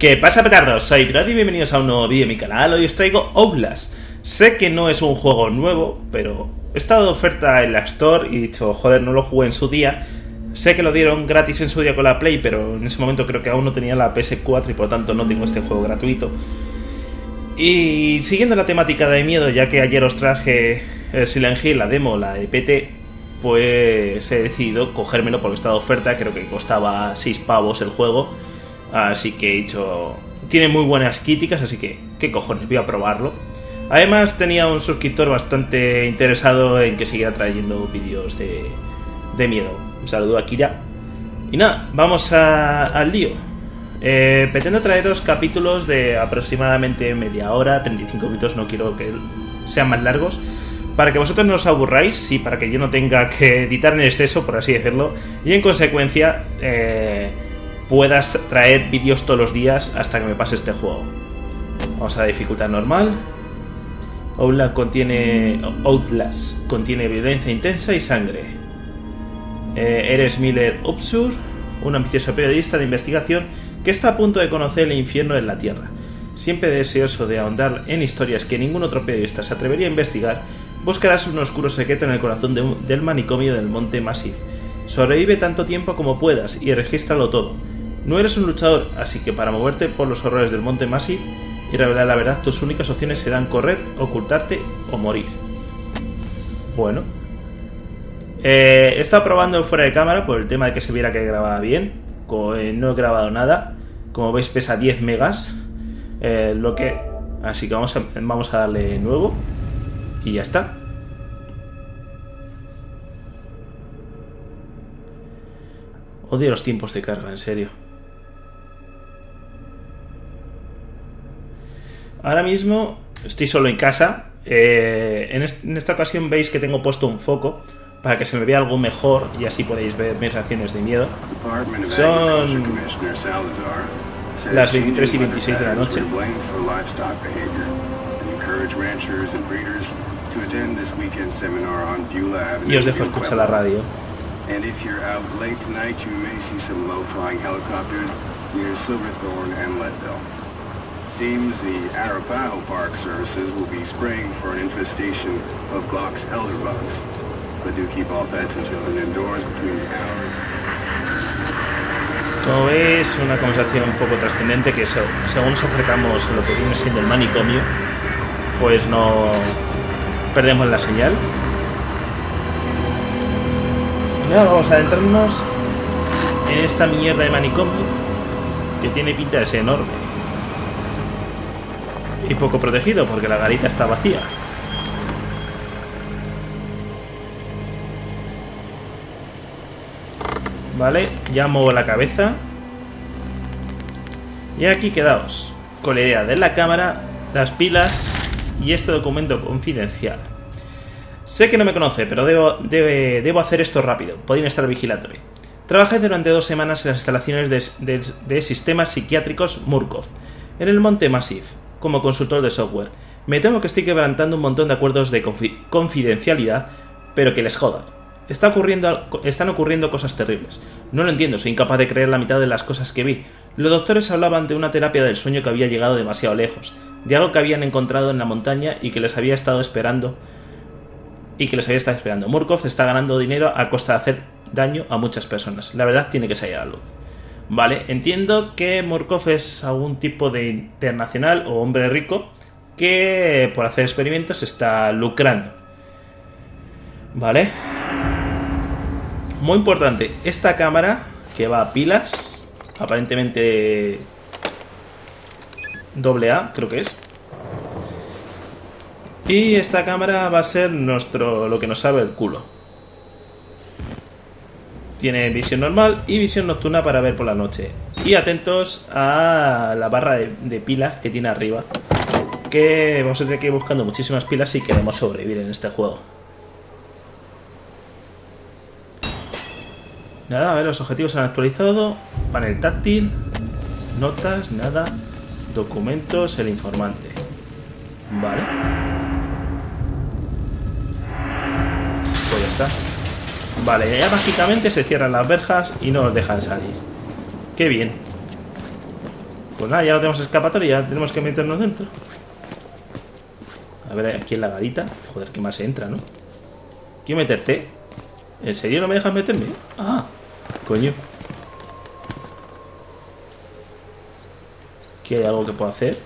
¿Qué pasa petardos? Soy Brody y bienvenidos a un nuevo vídeo en mi canal. Hoy os traigo Outlast. Sé que no es un juego nuevo, pero he estado de oferta en la Store y he dicho, joder, no lo jugué en su día. Sé que lo dieron gratis en su día con la Play, pero en ese momento creo que aún no tenía la PS4 y por lo tanto no tengo este juego gratuito. Y siguiendo la temática de miedo, ya que ayer os traje el Silent Hill, la demo, la EPT, pues he decidido cogérmelo porque está de oferta, creo que costaba 6 pavos el juego Así que he dicho. Tiene muy buenas críticas, así que. ¿Qué cojones? Voy a probarlo. Además, tenía un suscriptor bastante interesado en que siguiera trayendo vídeos de, de miedo. Un saludo a Kira. Y nada, vamos al lío. Eh, pretendo traeros capítulos de aproximadamente media hora, 35 minutos, no quiero que sean más largos, para que vosotros no os aburráis y para que yo no tenga que editar en exceso, por así decirlo, y en consecuencia eh, puedas traer vídeos todos los días hasta que me pase este juego. Vamos a dificultad normal. Outlast contiene, Outlast contiene violencia intensa y sangre. Eh, eres Miller Upsur, un ambicioso periodista de investigación que está a punto de conocer el infierno en la Tierra. Siempre deseoso de ahondar en historias que ningún otro periodista se atrevería a investigar, buscarás un oscuro secreto en el corazón del manicomio del Monte Massif. Sobrevive tanto tiempo como puedas y regístralo todo no eres un luchador, así que para moverte por los horrores del Monte Massive y revelar la verdad, tus únicas opciones serán correr, ocultarte o morir. Bueno. Eh, he estado probando fuera de cámara por el tema de que se viera que grababa bien. Eh, no he grabado nada. Como veis pesa 10 megas. Eh, lo que... Así que vamos a, vamos a darle nuevo. Y ya está. Odio los tiempos de carga, en serio. Ahora mismo estoy solo en casa. Eh, en, esta ocasión veis que tengo puesto un foco para que se me vea algo mejor y así podéis ver mis reacciones de miedo. Son las 23 y 26 de la noche. Y os dejo escuchar la radio. Seems the Arapaho Park services will be spraying for an infestation of Glock's elder bugs. But do keep all pets and children indoors between hours. Como veis, una conversación un poco trascendente que según nos acercamos a lo que viene siendo el manicomio, pues no perdemos la señal. Y vamos a adentrarnos en esta mierda de manicomio que tiene pinta de ser enorme y poco protegido porque la garita está vacía. Vale, ya muevo la cabeza. Y aquí quedaos, con la idea de la cámara, las pilas y este documento confidencial. Sé que no me conoce, pero debo, debo hacer esto rápido. Podéis estar vigilándome. Trabajé durante dos semanas en las instalaciones de, de sistemas psiquiátricos Murkov, en el Monte Massif como consultor de software. Me temo que estoy quebrantando un montón de acuerdos de confidencialidad, pero que les jodan. Está ocurriendo, están ocurriendo cosas terribles. No lo entiendo, soy incapaz de creer la mitad de las cosas que vi. Los doctores hablaban de una terapia del sueño que había llegado demasiado lejos, de algo que habían encontrado en la montaña y que les había estado esperando. Y que les había estado esperando. Murkov está ganando dinero a costa de hacer daño a muchas personas. La verdad tiene que salir a la luz. Vale, entiendo que Murkov es algún tipo de internacional o hombre rico que por hacer experimentos está lucrando. Vale. Muy importante, esta cámara que va a pilas, aparentemente doble A, creo que es. Y esta cámara va a ser nuestro lo que nos sabe el culo. Tiene visión normal y visión nocturna para ver por la noche. Y atentos a la barra de, pilas que tiene arriba. Que vamos a tener que ir buscando muchísimas pilas si queremos sobrevivir en este juego. Nada, a ver, los objetivos se han actualizado. Panel táctil. Notas, nada. Documentos, el informante. Vale. Pues ya está. Vale, ya mágicamente se cierran las verjas y no nos dejan salir. Qué bien. Pues nada, ya no tenemos escapatoria, ya tenemos que meternos dentro. A ver, aquí en la garita. Joder, ¿qué más entra, no? ¿Quiero meterte? ¿En serio no me dejas meterme? Ah, coño. Aquí hay algo que puedo hacer.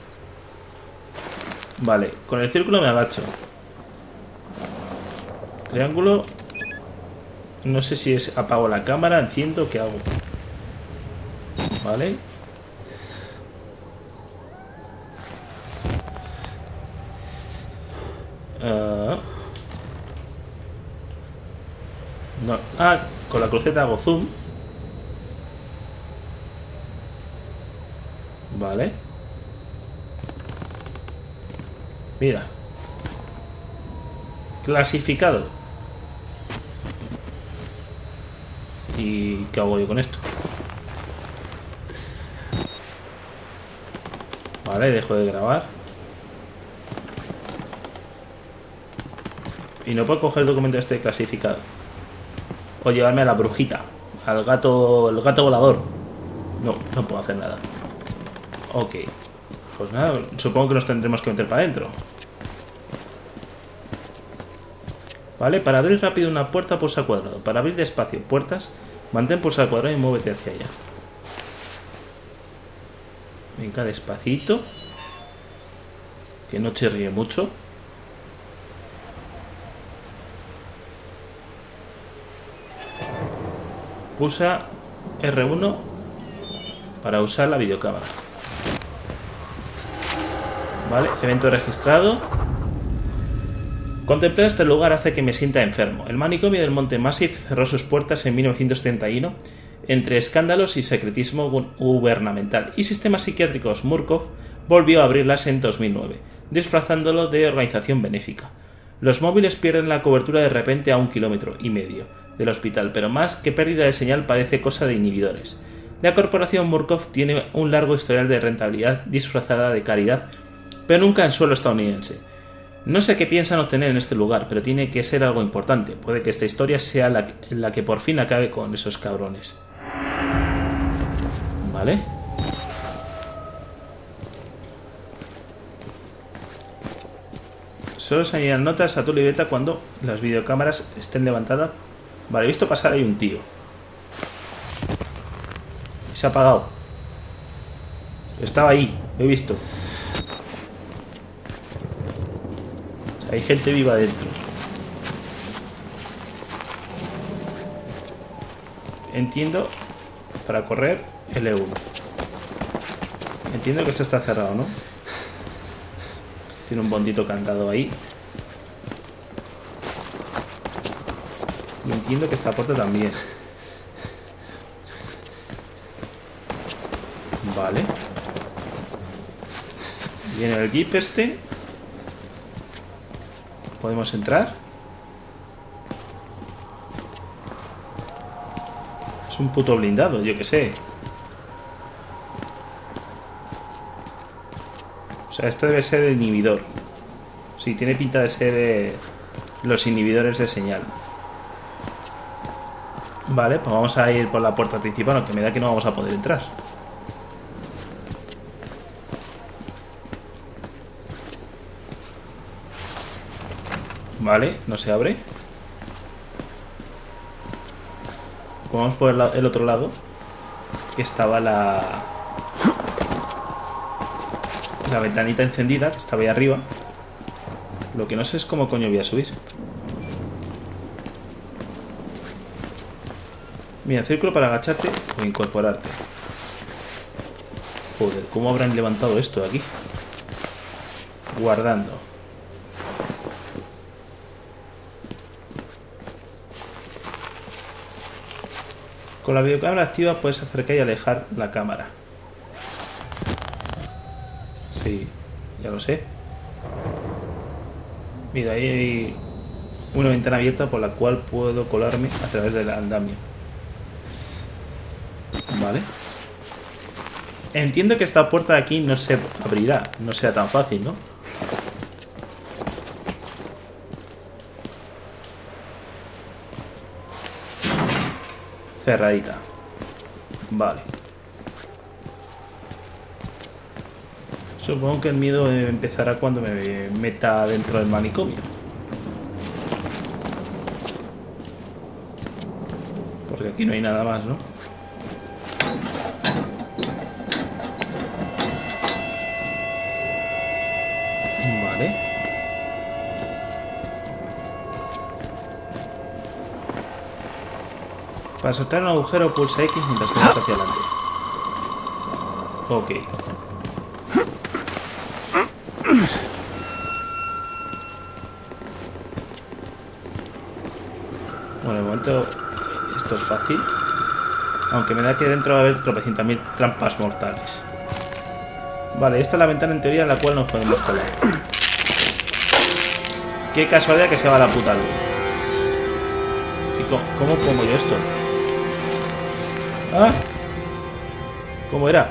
Vale, con el círculo me agacho. Triángulo. No sé si es apago la cámara, enciendo, ¿qué hago? Vale. Ah. No. Ah, con la cruceta hago zoom. Vale. Mira. Clasificado. ¿Y qué hago yo con esto? Vale, dejo de grabar. Y no puedo coger el documento este clasificado. O llevarme a la brujita. Al gato. El gato volador. No, no puedo hacer nada. Ok. Pues nada, supongo que nos tendremos que meter para adentro. Vale, para abrir rápido una puerta pulsa cuadrado. Para abrir despacio puertas, mantén pulsa cuadrado y muévete hacia allá. Venga, despacito. Que no chirríe mucho. Pulsa R1 para usar la videocámara. Vale, evento registrado. Contemplar este lugar hace que me sienta enfermo. El manicomio del Monte Massif cerró sus puertas en 1931 entre escándalos y secretismo gubernamental y sistemas psiquiátricos. Murkov volvió a abrirlas en 2009, disfrazándolo de organización benéfica. Los móviles pierden la cobertura de repente a un kilómetro y medio del hospital, pero más que pérdida de señal parece cosa de inhibidores. La corporación Murkov tiene un largo historial de rentabilidad disfrazada de caridad, pero nunca en suelo estadounidense. No sé qué piensan obtener en este lugar, pero tiene que ser algo importante. Puede que esta historia sea la, que por fin acabe con esos cabrones. ¿Vale? Solo se añadirán notas a tu libreta cuando las videocámaras estén levantadas. Vale, he visto pasar ahí un tío. Se ha apagado. Estaba ahí, lo he visto. Hay gente viva dentro. Entiendo, para correr, L1. Entiendo que esto está cerrado, ¿no? Tiene un bondito cantado ahí. Y entiendo que esta puerta también. Vale. Viene el jeep este. ¿Podemos entrar? Es un puto blindado, yo que sé. O sea, esto debe ser el inhibidor. Sí, tiene pinta de ser eh, los inhibidores de señal. Vale, pues vamos a ir por la puerta principal, aunque me da que no vamos a poder entrar. Vale, no se abre. Vamos por el, otro lado. Que estaba la... La ventanita encendida, que estaba ahí arriba. Lo que no sé es cómo coño voy a subir. Mira, círculo para agacharte o incorporarte. Joder, ¿cómo habrán levantado esto de aquí? Guardando. Con la videocámara activa puedes acercar y alejar la cámara. Sí, ya lo sé. Mira, ahí hay una ventana abierta por la cual puedo colarme a través del andamio. Vale. Entiendo que esta puerta de aquí no se abrirá, no sea tan fácil, ¿no? Cerradita. Vale. Supongo que el miedo empezará cuando me meta dentro del manicomio. Porque aquí no hay nada más, ¿no? Vale. Para soltar un agujero pulsa X mientras te hacia adelante. Ok. Bueno, de momento esto es fácil. Aunque me da que dentro va a haber tropecientas mil trampas mortales. Vale, esta es la ventana en teoría en la cual nos podemos colar. Qué casualidad que se va la puta luz. ¿Y cómo, cómo pongo yo esto? ¿Ah? ¿Cómo era?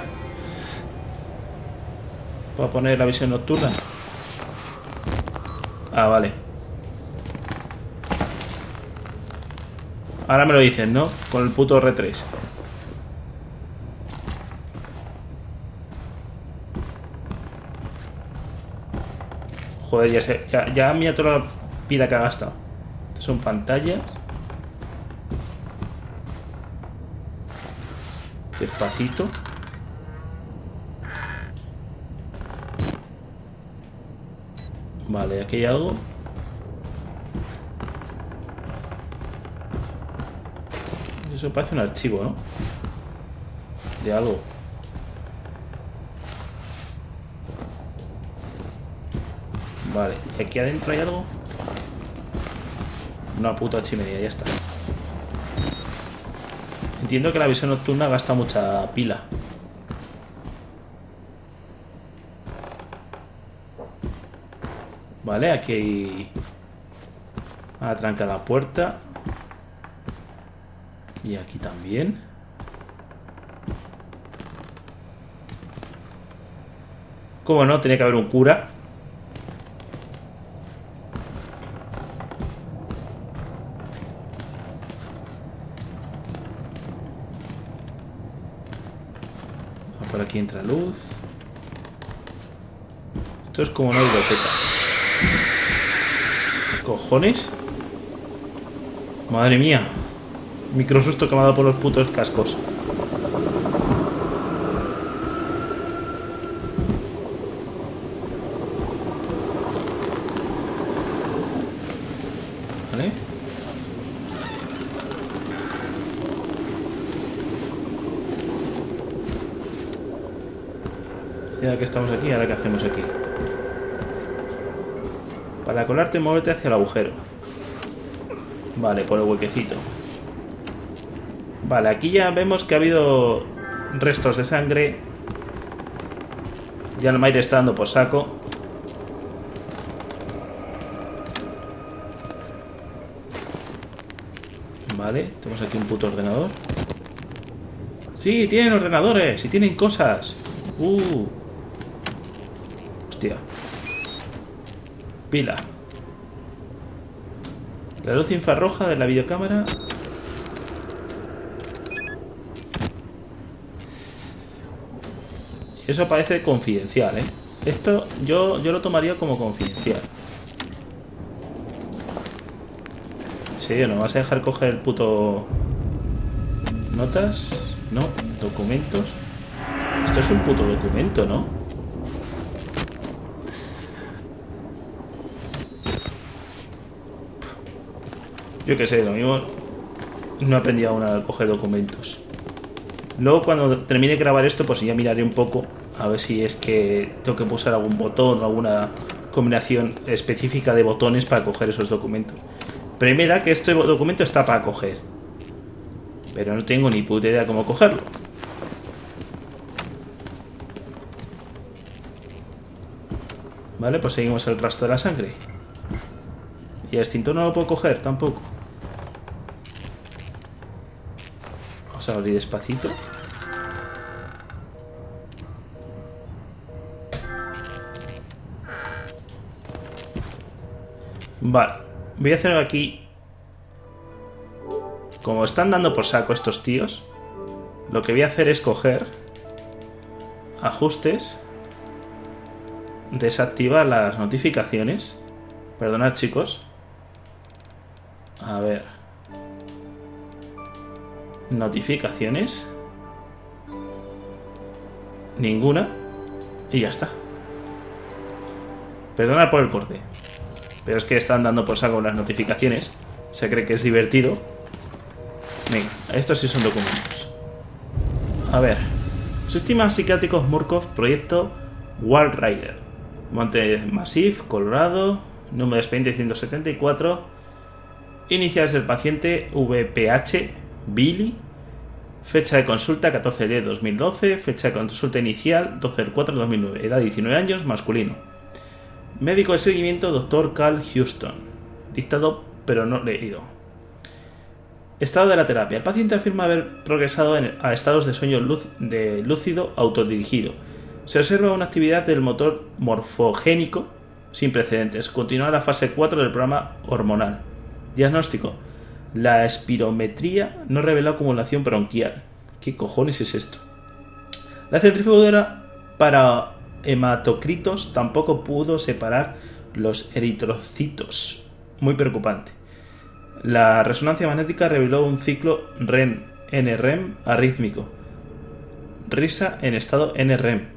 Para poner la visión nocturna. Ah, vale. Ahora me lo dicen, ¿no? Con el puto R3. Joder, ya sé. Ya, ya mira toda la pila que ha gastado. Son pantallas. Despacito. Vale, aquí hay algo. Eso parece un archivo, ¿no? De algo. Vale, ¿y aquí adentro hay algo? Una puta chimenea, ya está. Entiendo que la visión nocturna gasta mucha pila. Vale, aquí hay... Ahora tranca la puerta. Y aquí también. ¿Cómo no? Tenía que haber un cura. Aquí entra luz. Esto es como una biblioteca. ¿Cojones? Madre mía. Microsusto que me ha dado por los putos cascos. Vale. Ya que estamos aquí, ahora qué hacemos aquí. Para colarte, muévete hacia el agujero. Vale, por el huequecito. Vale, aquí ya vemos que ha habido restos de sangre. Ya el Maire está dando por saco. Vale, tenemos aquí un puto ordenador. Sí, tienen ordenadores y tienen cosas. Uh. Hostia. Pila. La luz infrarroja de la videocámara Eso parece confidencial, ¿eh? Esto yo, yo lo tomaría como confidencial. Sí, ¿no vas a dejar coger el puto... ¿Notas? No, documentos. Esto es un puto documento, ¿no? Yo qué sé, lo mismo no aprendí aún a coger documentos. Luego cuando termine de grabar esto, pues ya miraré un poco a ver si es que tengo que pulsar algún botón o alguna combinación específica de botones para coger esos documentos. Pero me da que este documento está para coger. Pero no tengo ni puta idea cómo cogerlo. Vale, pues seguimos el rastro de la sangre. Y el extintor no lo puedo coger tampoco. Vamos a abrir despacito. Vale, voy a hacer aquí... Como están dando por saco estos tíos, lo que voy a hacer es coger ajustes desactivar las notificaciones. Perdonad, chicos. A ver. Notificaciones. Ninguna. Y ya está. Perdonad por el corte. Pero es que están dando por saco las notificaciones. Se cree que es divertido. Venga, estos sí son documentos. A ver. Sistemas psiquiátricos Murkov, proyecto Wall Rider. Monte Massif, Colorado. Número de expediente 174. Iniciales del paciente VPH, Billy. Fecha de consulta 14 de 2012. Fecha de consulta inicial 12 de 4 de 2009. Edad 19 años, masculino. Médico de seguimiento, Dr. Carl Houston. Dictado pero no leído. Estado de la terapia. El paciente afirma haber progresado a estados de sueño de lúcido autodirigido. Se observa una actividad del motor morfogénico sin precedentes. Continúa la fase 4 del programa hormonal. Diagnóstico. La espirometría no revela acumulación bronquial. ¿Qué cojones es esto? La centrifugadora para hematocritos tampoco pudo separar los eritrocitos. Muy preocupante. La resonancia magnética reveló un ciclo REM, NREM arrítmico. Risa en estado NREM.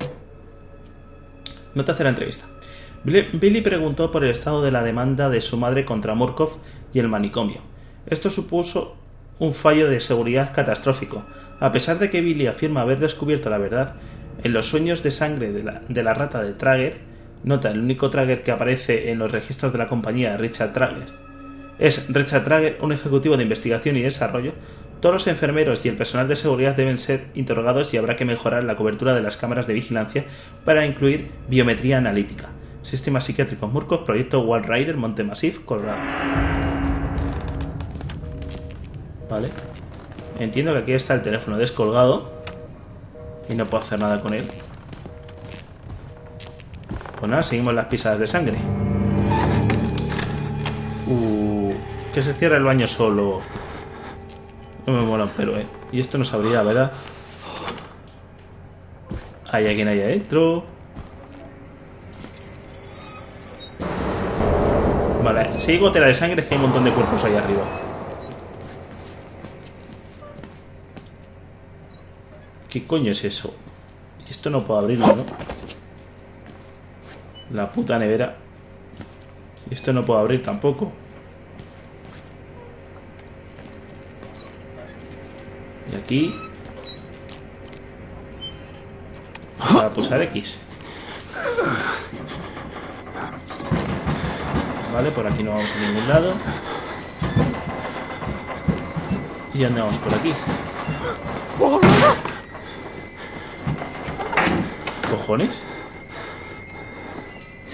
Nota hace la entrevista. Billy preguntó por el estado de la demanda de su madre contra Murkov y el manicomio. Esto supuso un fallo de seguridad catastrófico. A pesar de que Billy afirma haber descubierto la verdad, en los sueños de sangre de la, rata de Trager, nota el único Trager que aparece en los registros de la compañía, Richard Trager, es Richard Trager, un ejecutivo de investigación y desarrollo. Todos los enfermeros y el personal de seguridad deben ser interrogados y habrá que mejorar la cobertura de las cámaras de vigilancia para incluir biometría analítica. Sistema psiquiátrico Murkov, proyecto Wall Rider, Monte Massif, Colorado. Vale. Entiendo que aquí está el teléfono descolgado. Y no puedo hacer nada con él. Pues nada, seguimos las pisadas de sangre. Uh, que se cierra el baño solo. No me mola un pelo, eh. Y esto no sabría, ¿verdad? Hay alguien ahí adentro. Vale, si hay gotera de sangre es que hay un montón de cuerpos ahí arriba. ¿Qué coño es eso? Esto no puedo abrirlo, ¿no? La puta nevera. Esto no puedo abrir tampoco. Y aquí... Para pulsar X. Vale, por aquí no vamos a ningún lado. Y andamos por aquí. ¿Cojones?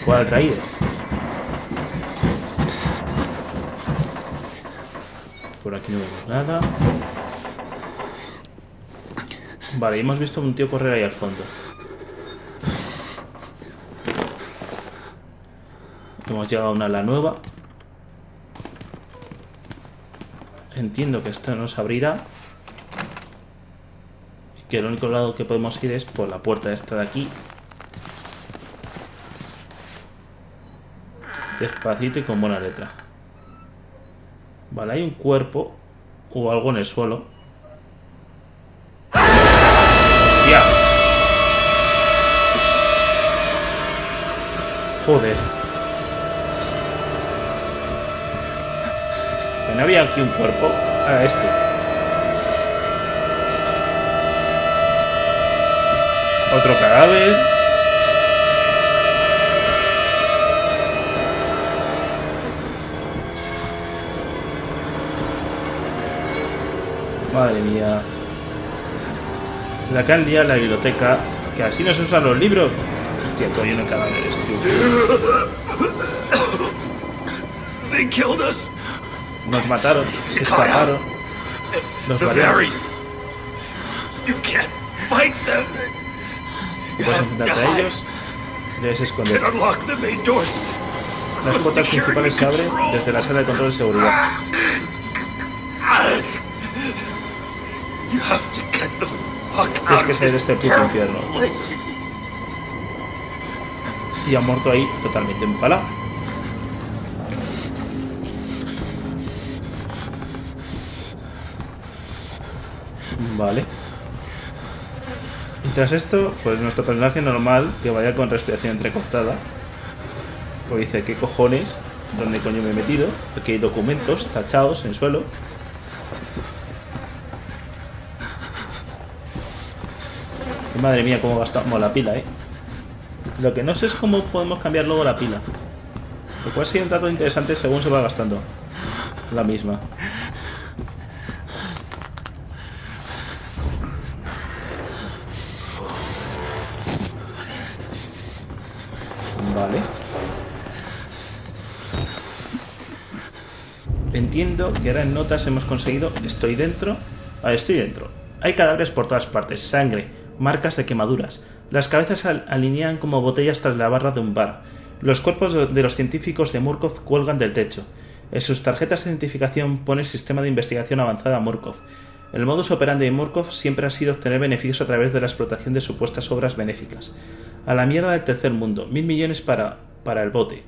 ¿Cuál Raider? Por aquí no vemos nada. Vale, hemos visto un tío correr ahí al fondo. Hemos llegado a una ala nueva. Entiendo que esto nos abrirá. Que el único lado que podemos ir es por la puerta esta de aquí. Despacito y con buena letra. Vale, hay un cuerpo o algo en el suelo. ¡Ya! Joder. no había aquí un cuerpo. a este. Otro cadáver. Madre mía. La candía, la biblioteca. Que así no se usan los libros. Hostia, todo lleno de cadáveres, tío. They killed us. Nos mataron, escaparon. Los variantes. Y puedes enfrentarte a ellos, debes esconder. Las puertas principales se abren desde la sala de control de seguridad. Tienes que salir de este puto infierno. Y ha muerto ahí totalmente empalado. Vale. Tras esto, pues nuestro personaje normal, que vaya con respiración entrecortada, pues dice, ¿qué cojones? ¿Dónde coño me he metido? Aquí hay documentos tachados en el suelo. madre mía, cómo gastamos la pila, ¿eh? Lo que no sé es cómo podemos cambiar luego la pila. Lo cual sería un dato interesante según se va gastando la misma. Vale. Entiendo que ahora en notas hemos conseguido estoy dentro. Ah, estoy dentro. Hay cadáveres por todas partes, sangre, marcas de quemaduras. Las cabezas alinean como botellas tras la barra de un bar. Los cuerpos de los científicos de Murkov cuelgan del techo. En sus tarjetas de identificación pone Sistema de Investigación Avanzada Murkov. El modus operandi de Murkov siempre ha sido obtener beneficios a través de la explotación de supuestas obras benéficas. A la mierda del tercer mundo, mil millones para, para el bote.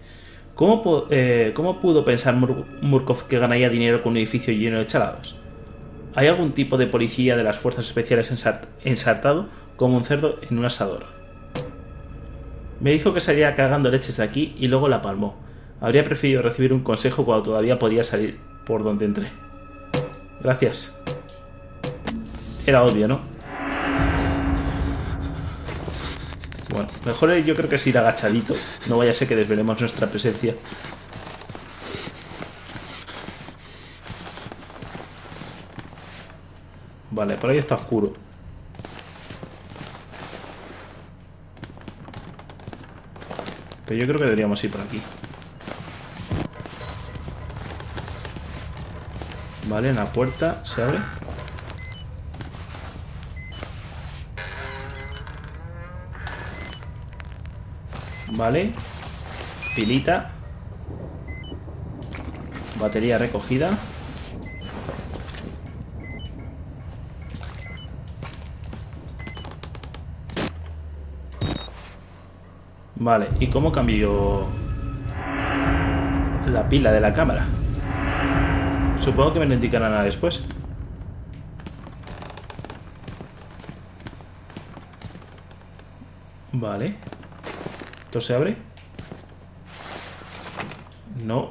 ¿Cómo, eh, ¿Cómo, pudo pensar Murkov que ganaría dinero con un edificio lleno de chalados? ¿Hay algún tipo de policía de las fuerzas especiales ensartado como un cerdo en un asador? Me dijo que salía cagando leches de aquí y luego la palmó. Habría preferido recibir un consejo cuando todavía podía salir por donde entré. Gracias. Era obvio, ¿no? Bueno, mejor yo creo que es ir agachadito. No vaya a ser que desvelemos nuestra presencia. Vale, por ahí está oscuro. Pero yo creo que deberíamos ir por aquí. Vale, en la puerta se abre. Vale. Pilita. Batería recogida. Vale, ¿y cómo cambio la pila de la cámara? Supongo que me lo indicará nada después. Vale. ¿Esto se abre? No.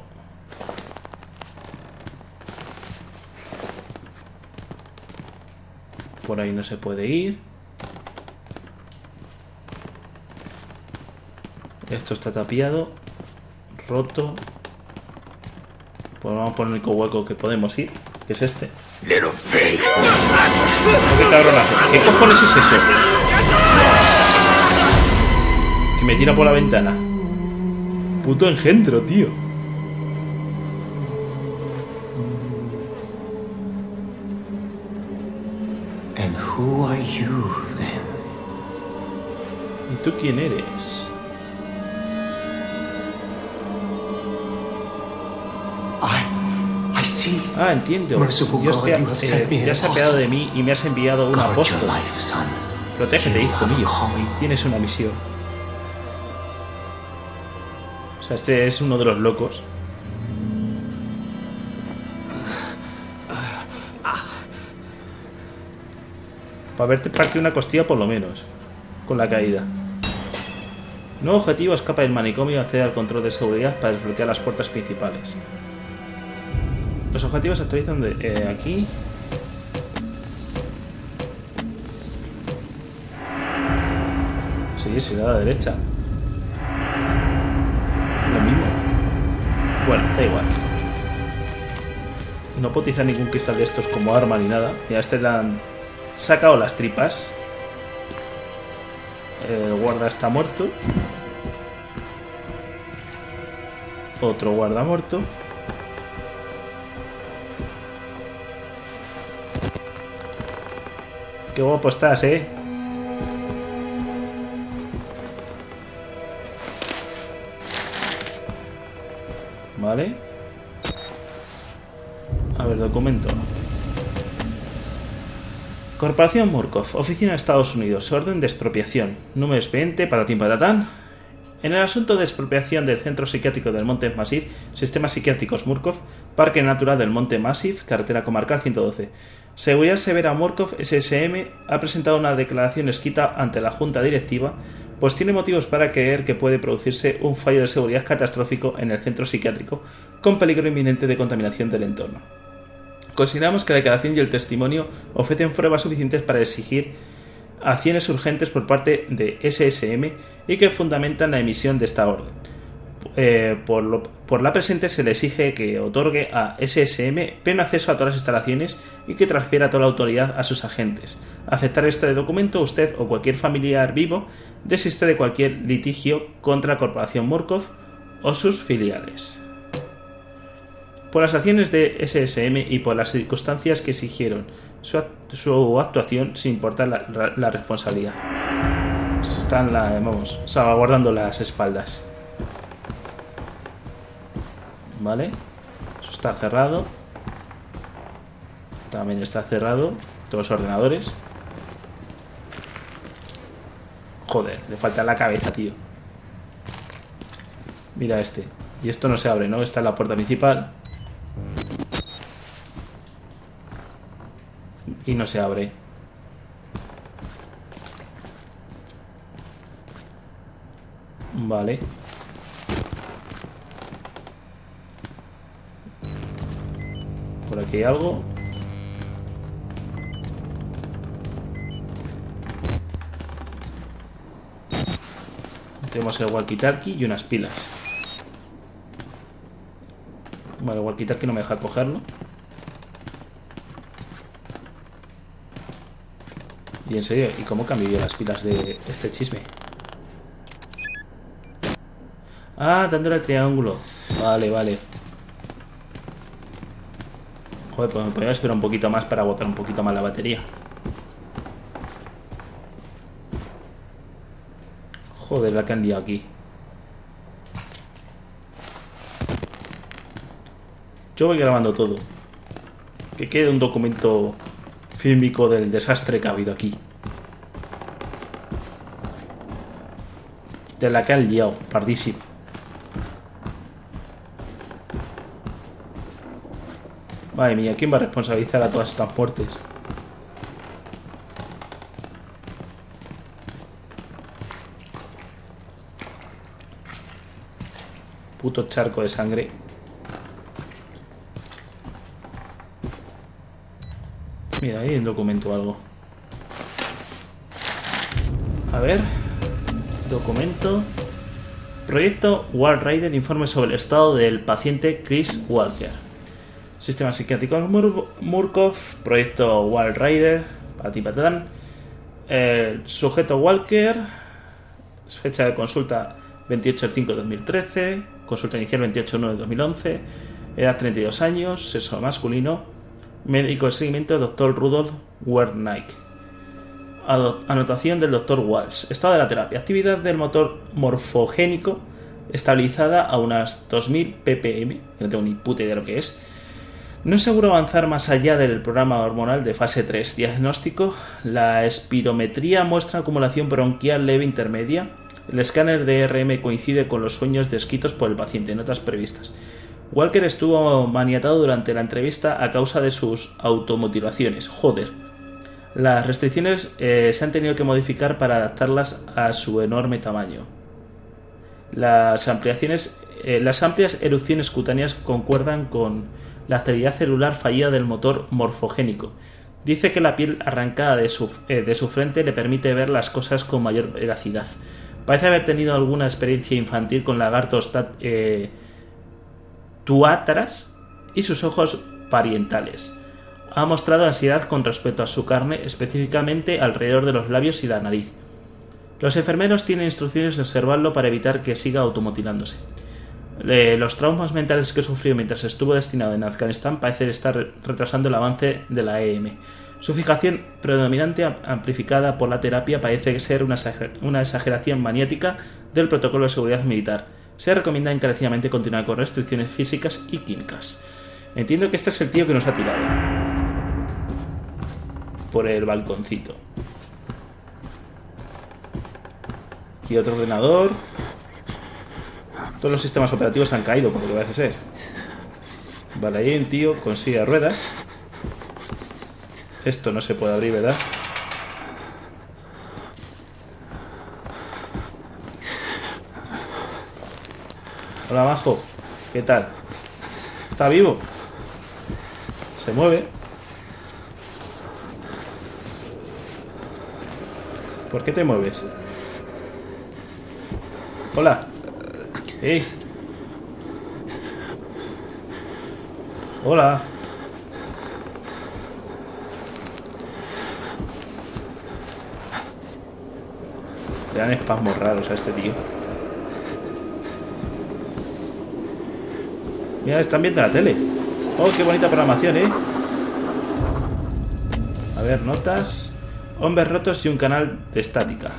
Por ahí no se puede ir. Esto está tapiado. Roto. Pues vamos por el único hueco que podemos ir, que es este. ¿Qué ¿Qué cojones es eso? Que me tira por la ventana. Puto engendro, tío. ¿Y tú quién eres? Ah, entiendo. Dios te ha, eh, has apeado de mí y me has enviado un apóstol. Protégete, hijo mío. Tienes una misión. O sea, este es uno de los locos. Para haberte partido una costilla por lo menos. Con la caída. Nuevo objetivo, escapa del manicomio y accede al control de seguridad para desbloquear las puertas principales. Los objetivos se actualizan de eh, aquí. Sí, sí, a la derecha. Bueno, da igual. No puedo utilizar ningún cristal de estos como arma ni nada. Y a este le han sacado las tripas. El guarda está muerto. Otro guarda muerto. Qué guapo estás, ¿eh? A ver, documento. Corporación Murkov, Oficina de Estados Unidos, Orden de Expropiación, número expediente, patatín patatán. En el asunto de expropiación del Centro Psiquiátrico del Monte Massif, Sistema Psiquiátrico Murkov, Parque Natural del Monte Massif, Carretera Comarcal 112. Seguridad Severa Murkov SSM ha presentado una declaración escrita ante la Junta Directiva, pues tiene motivos para creer que puede producirse un fallo de seguridad catastrófico en el centro psiquiátrico, con peligro inminente de contaminación del entorno. Consideramos que la declaración y el testimonio ofrecen pruebas suficientes para exigir acciones urgentes por parte de SSM y que fundamentan la emisión de esta orden. Eh, por, la presente se le exige que otorgue a SSM pleno acceso a todas las instalaciones y que transfiera toda la autoridad a sus agentes. Aceptar este documento, usted o cualquier familiar vivo desiste de cualquier litigio contra la Corporación Murkov o sus filiales por las acciones de SSM y por las circunstancias que exigieron su, actuación sin importar la, responsabilidad. Se están vamos, salvaguardando las espaldas. ¿Vale? Eso está cerrado. También está cerrado. Todos los ordenadores. Joder, le falta la cabeza, tío. Mira este. Y esto no se abre, ¿no? Está en la puerta principal. y no se abre. Vale. Por aquí hay algo. Tenemos el walkie-talkie y unas pilas. Vale, el walkie-talkie no me deja cogerlo. Y en serio, ¿y cómo cambio las pilas de este chisme? Ah, dándole el triángulo. Vale, vale. Joder, pues me podría esperar un poquito más para botar un poquito más la batería. Joder, la que han liado aquí. Yo voy grabando todo. Que quede un documento fílmico del desastre que ha habido aquí. De la que han liado, pardísimo. Madre mía, ¿quién va a responsabilizar a todas estas muertes? Puto charco de sangre. Mira, ahí en documento algo. A ver. Documento. Proyecto War Rider informe sobre el estado del paciente Chris Walker. Sistema psiquiátrico Murkov. Proyecto War Rider. Patipatán. El sujeto Walker. Fecha de consulta 28 de 5 de 2013. Consulta inicial 28 de 9 de 2011. Edad 32 años. Sexo masculino Médico de seguimiento, Dr. Rudolf Wernick. Anotación del Dr. Walsh. Estado de la terapia. Actividad del motor morfogénico estabilizada a unas 2000 ppm. No tengo ni puta idea de lo que es. No es seguro avanzar más allá del programa hormonal de fase 3. Diagnóstico. La espirometría muestra acumulación bronquial leve intermedia. El escáner de RM coincide con los sueños descritos por el paciente. Notas previstas. Walker estuvo maniatado durante la entrevista a causa de sus automotivaciones. Joder. Las restricciones eh, se han tenido que modificar para adaptarlas a su enorme tamaño. Las ampliaciones, eh, las amplias erupciones cutáneas concuerdan con la actividad celular fallida del motor morfogénico. Dice que la piel arrancada de su, eh, de su frente le permite ver las cosas con mayor veracidad. Parece haber tenido alguna experiencia infantil con lagartos tuátras y sus ojos parientales. Ha mostrado ansiedad con respecto a su carne, específicamente alrededor de los labios y la nariz. Los enfermeros tienen instrucciones de observarlo para evitar que siga automutilándose. los traumas mentales que sufrió mientras estuvo destinado en Afganistán parecen estar retrasando el avance de la EM. Su fijación predominante amplificada por la terapia parece ser una exageración maniática del protocolo de seguridad militar se recomienda encarecidamente continuar con restricciones físicas y químicas. Entiendo que este es el tío que nos ha tirado. Por el balconcito. Aquí otro ordenador. Todos los sistemas operativos han caído, por lo que parece ser. Vale, ahí un tío con silla ruedas. Esto no se puede abrir, ¿verdad? Hola, Majo. ¿Qué tal? ¿Está vivo? Se mueve. ¿Por qué te mueves? Hola. ¡Ey! Hola. Le dan espasmos raros a este tío. Mira, están viendo la tele. Oh, qué bonita programación, ¿eh? A ver, notas. Hombres rotos y un canal de estática.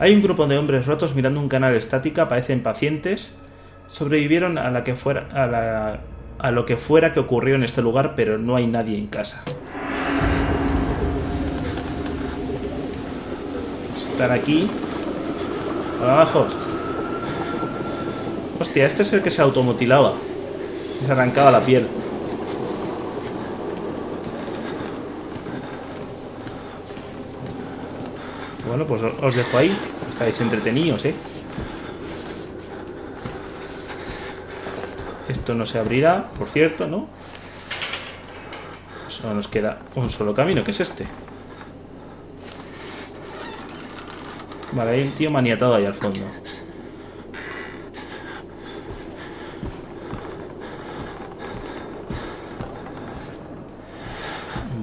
Hay un grupo de hombres rotos mirando un canal estática, parecen pacientes. Sobrevivieron a, la que fuera, a, la, a lo que fuera que ocurrió en este lugar, pero no hay nadie en casa. Están aquí. Abajo. Hostia, este es el que se automutilaba. Se arrancaba la piel. Bueno, pues os dejo ahí. Estáis entretenidos, ¿eh? Esto no se abrirá, por cierto, ¿no? Solo nos queda un solo camino, que es este. Vale, hay un tío maniatado ahí al fondo.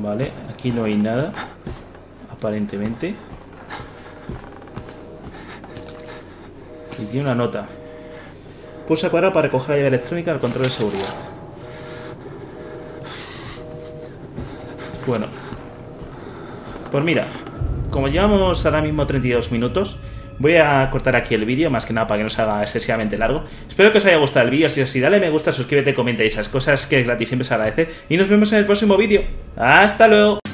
Vale, aquí no hay nada. Aparentemente. Y una nota. Pulsa cuadrado para recoger la llave electrónica al control de seguridad. Bueno. Pues mira, como llevamos ahora mismo 32 minutos, voy a cortar aquí el vídeo, más que nada para que no se haga excesivamente largo. Espero que os haya gustado el vídeo, si es así, dale me gusta, suscríbete, comenta y esas cosas que es gratis siempre se agradece. Y nos vemos en el próximo vídeo. ¡Hasta luego!